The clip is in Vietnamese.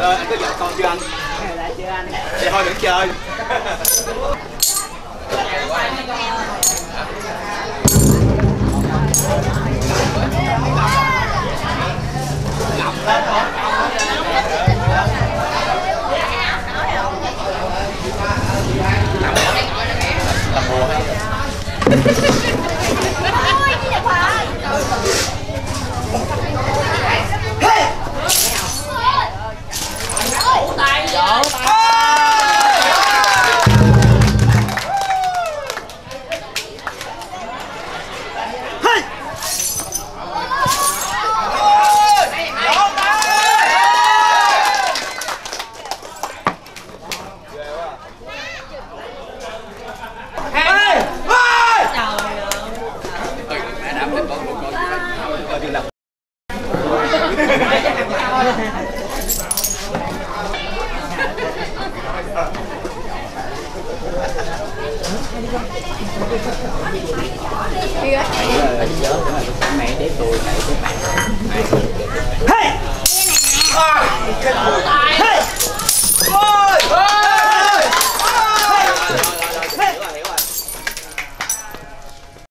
Ờ, anh có vợ con chưa anh? Dạ chưa anh Vậy thôi đừng chơi Ngọc lên thôi mẹ để tôi mẹ để bạn